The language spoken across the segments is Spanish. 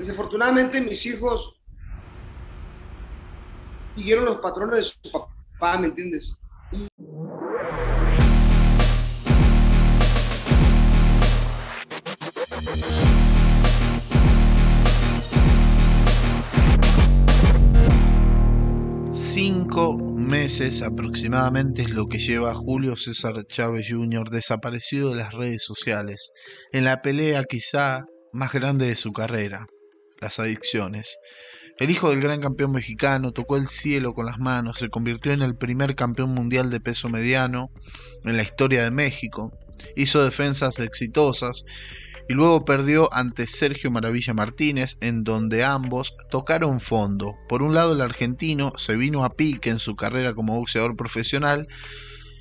Desafortunadamente mis hijos siguieron los patrones de su papá, ¿me entiendes? Cinco meses aproximadamente es lo que lleva Julio César Chávez Jr. desaparecido de las redes sociales, en la pelea quizá más grande de su carrera, las adicciones. El hijo del gran campeón mexicano tocó el cielo con las manos, se convirtió en el primer campeón mundial de peso mediano en la historia de México, hizo defensas exitosas y luego perdió ante Sergio Maravilla Martínez, en donde ambos tocaron fondo. Por un lado el argentino se vino a pique en su carrera como boxeador profesional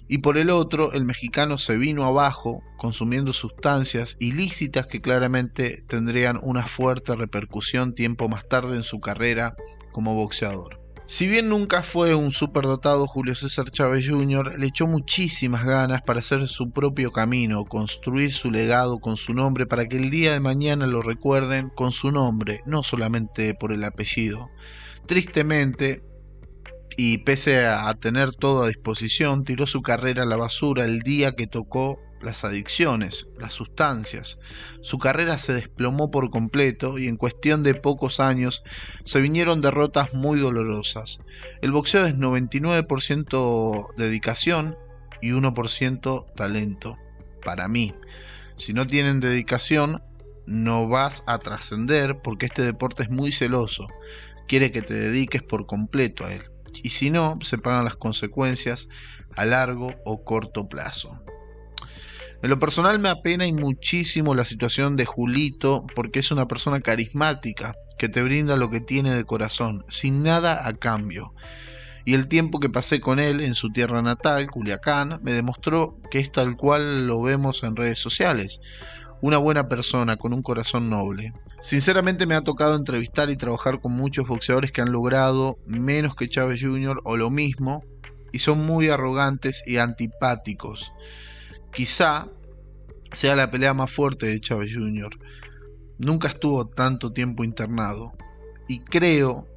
y por el otro el mexicano se vino abajo consumiendo sustancias ilícitas que claramente tendrían una fuerte repercusión tiempo más tarde en su carrera como boxeador. Si bien nunca fue un superdotado Julio César Chávez Jr., le echó muchísimas ganas para hacer su propio camino, construir su legado con su nombre para que el día de mañana lo recuerden con su nombre, no solamente por el apellido. Tristemente, y pese a tener todo a disposición, tiró su carrera a la basura el día que tocó las adicciones, las sustancias. Su carrera se desplomó por completo y en cuestión de pocos años se vinieron derrotas muy dolorosas. El boxeo es 99% dedicación y 1% talento. Para mí, si no tienen dedicación, no vas a trascender porque este deporte es muy celoso. Quiere que te dediques por completo a él. Y si no, se pagan las consecuencias a largo o corto plazo. En lo personal me apena y muchísimo la situación de Julito porque es una persona carismática que te brinda lo que tiene de corazón, sin nada a cambio. Y el tiempo que pasé con él en su tierra natal, Culiacán, me demostró que es tal cual lo vemos en redes sociales. Una buena persona con un corazón noble. Sinceramente me ha tocado entrevistar y trabajar con muchos boxeadores que han logrado menos que Chávez Jr. o lo mismo y son muy arrogantes y antipáticos. Quizá sea la pelea más fuerte de Chávez Jr. Nunca estuvo tanto tiempo internado. Y creo,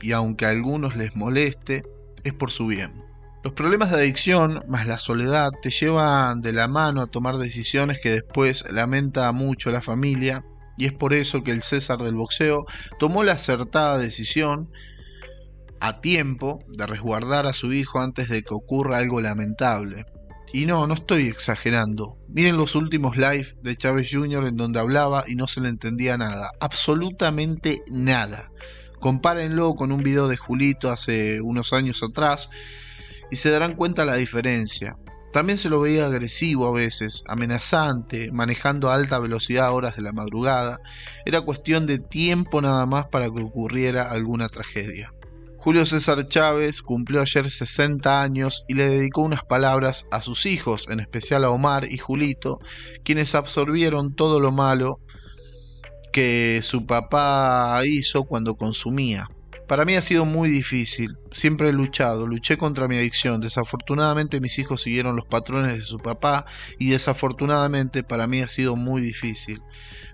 y aunque a algunos les moleste, es por su bien. Los problemas de adicción más la soledad te llevan de la mano a tomar decisiones que después lamenta mucho la familia y es por eso que el César del boxeo tomó la acertada decisión a tiempo de resguardar a su hijo antes de que ocurra algo lamentable. Y no, no estoy exagerando. Miren los últimos live de Chávez Jr. en donde hablaba y no se le entendía nada. Absolutamente nada. Compárenlo con un video de Julito hace unos años atrás y se darán cuenta la diferencia. También se lo veía agresivo a veces, amenazante, manejando a alta velocidad a horas de la madrugada. Era cuestión de tiempo nada más para que ocurriera alguna tragedia. Julio César Chávez cumplió ayer 60 años y le dedicó unas palabras a sus hijos, en especial a Omar y Julito, quienes absorbieron todo lo malo que su papá hizo cuando consumía. Para mí ha sido muy difícil, siempre he luchado, luché contra mi adicción, desafortunadamente mis hijos siguieron los patrones de su papá y desafortunadamente para mí ha sido muy difícil.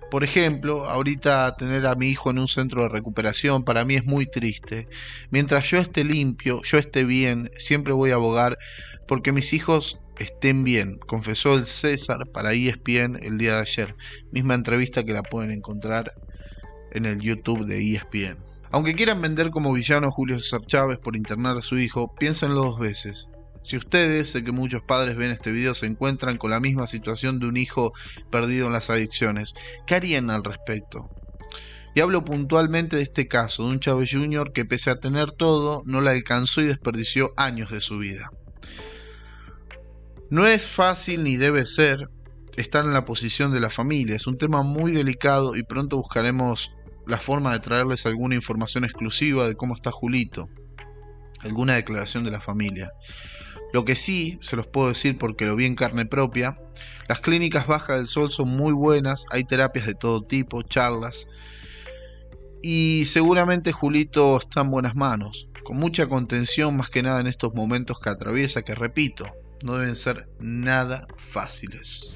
Por ejemplo, ahorita tener a mi hijo en un centro de recuperación para mí es muy triste. Mientras yo esté limpio, yo esté bien, siempre voy a abogar porque mis hijos estén bien, confesó el César para ESPN el día de ayer, misma entrevista que la pueden encontrar en el YouTube de ESPN. Aunque quieran vender como villano a Julio César Chávez por internar a su hijo, piénsenlo dos veces. Si ustedes, sé que muchos padres ven este video, se encuentran con la misma situación de un hijo perdido en las adicciones, ¿qué harían al respecto? Y hablo puntualmente de este caso, de un Chávez Jr. que pese a tener todo, no la alcanzó y desperdició años de su vida. No es fácil ni debe ser estar en la posición de la familia, es un tema muy delicado y pronto buscaremos la forma de traerles alguna información exclusiva de cómo está Julito, alguna declaración de la familia. Lo que sí, se los puedo decir porque lo vi en carne propia, las clínicas Baja del Sol son muy buenas, hay terapias de todo tipo, charlas, y seguramente Julito está en buenas manos, con mucha contención más que nada en estos momentos que atraviesa, que repito, no deben ser nada fáciles.